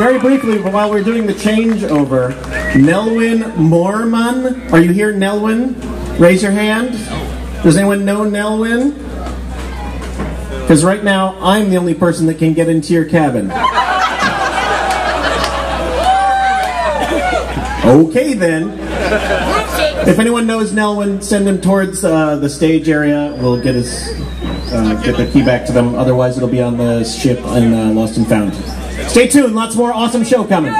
very briefly, while we're doing the changeover, Nelwyn Mormon, Are you here, Nelwyn? Raise your hand. Does anyone know Nelwyn? Because right now, I'm the only person that can get into your cabin. Okay then. If anyone knows Nelwyn, send him towards uh, the stage area. We'll get his uh, get the key back to them. Otherwise, it'll be on the ship in uh, Lost and Found. Stay tuned, lots more awesome show coming.